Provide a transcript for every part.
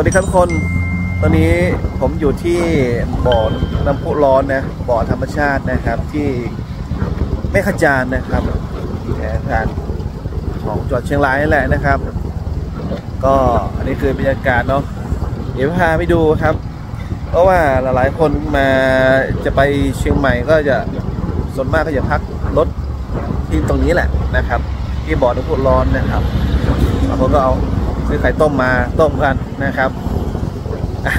วัสดีครับทุกคน ตอนนี้ผมอยู่ที่บ่อน้ำพุร้อนนะบ่อธรรมชาตินะครับที่แม่ขจานนะครับแถวของจังหวัดเชียงรายนี่แหละนะครับ ก็อันนี้คือบรรยากาศเนาะเดี๋ยวพาไปดูครับ เพราะว่าหลายๆคนมาจะไปเชียงใหม่ก็จะส่วนมากก็จะพักรถที่ตรงนี้แหละนะครับ ที่บ่อน้ำพุร้อนนะครับบางคนก็เอา ซื้อไข่ต้มมาต้มกันนะครับ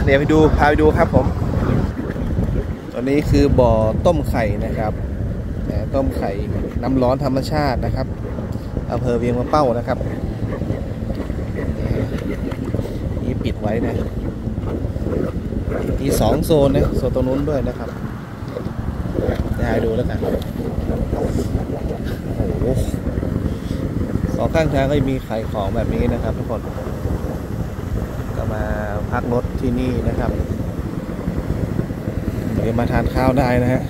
เดี๋ยวไปดูพาไปดูครับผมตอนนี้คือบ่อต้มไข่นะครับต้มไข่น้ำร้อนธรรมชาตินะครับอำเภอเวียงมะเป้านะครับนี่ปิดไว้นะมีสองโซนนะโซนตรงนู้นด้วยนะครับจะให้ดูแล้วกันโอ้โห อข้างทางก็จะมีขายของแบบนี้นะครับทุกคน ก็มาพักรถที่นี่นะครับเดี๋ยวมาทานข้าวได้นะฮะ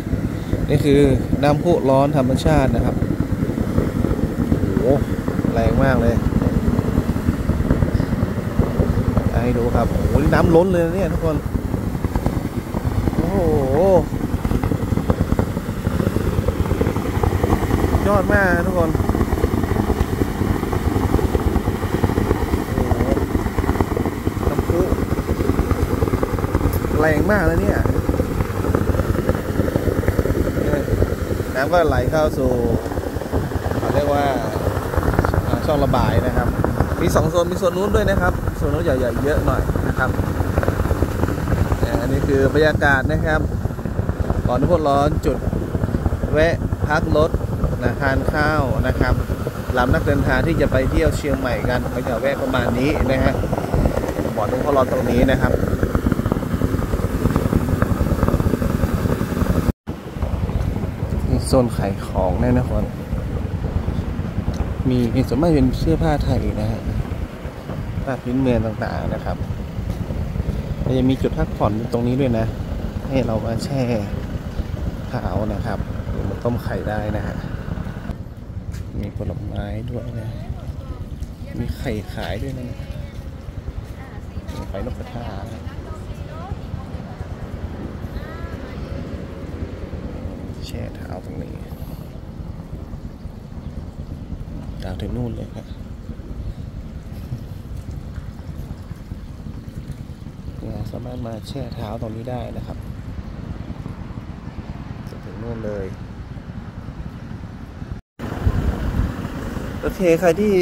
นี่คือน้ำพุร้อนธรรมชาตินะครับโอ้โหแรงมากเลย ให้ดูครับ โอ้โหนี่น้ำล้นเลยเนี่ยทุกคน โอ้โห ยอดมากทุกคน โอ้โหน้ำพุ แรงมากเลยเนี่ย น้ำก็ไหลเข้าสู่เขาเรียกว่าอ่าช่องระบายนะครับ มีสองโซนมีโซนนู้นด้วยนะครับโซนนู้นใหญ่ๆเยอะหน่อยนะครับอันนี้คือบรรยากาศนะครับก่อนทุกคนร้อนจุดแวะพักรถนะทานข้าวนะครับลำนักเดินทางที่จะไปเที่ยวเชียงใหม่กันก็จะแวะประมาณนี้นะฮะบ่อนุพร้อนตรงนี้นะครับนี่ โซนขายของแน่นะคนมีส่วนมากเป็นเสื้อผ้าไทยนะฮะผ้าพื้นเมืองต่างๆนะครับมันจะมีจุดพักผ่อนตรงนี้ด้วยนะ ให้เรามาแช่เท้านะครับหรือมาต้มไข่ได้นะฮะ มีผลไม้ด้วยนะ มีไข่ขายด้วยนะมีไฟนกกระทา แช่เท้าตรงนี้ยาวถึงนู่นเลยครับเนี่ยสามารถมาแช่เท้าตรงนี้ได้นะครับจะถึงนู่นเลย โอเค ใครที่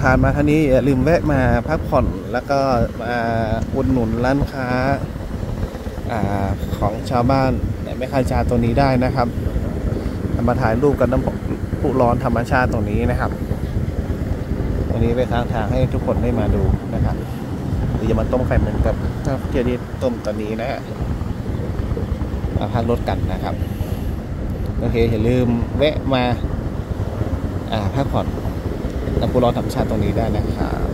ผ่านมาทางนี้อย่าลืมแวะมาพักผ่อนแล้วก็มาอุดหนุนร้านค้าอของชาวบ้าน แม่คาจาตรงนี้ได้นะครับมาถ่ายรูปกันน้ำพุร้อนธรรมชาติตรงนี้นะครับตรงนี้เป็นทางทางให้ทุกคนได้มาดูนะครับหรือจะมาต้มไข่เหมือนกับเที่ยวที่ต้มตอนนี้นะฮะมาพักรถกันนะครับโอเคอย่าลืมแวะมาอ่าพักผ่อนน้ำพุร้อนธรรมชาติตรงนี้ได้นะครับ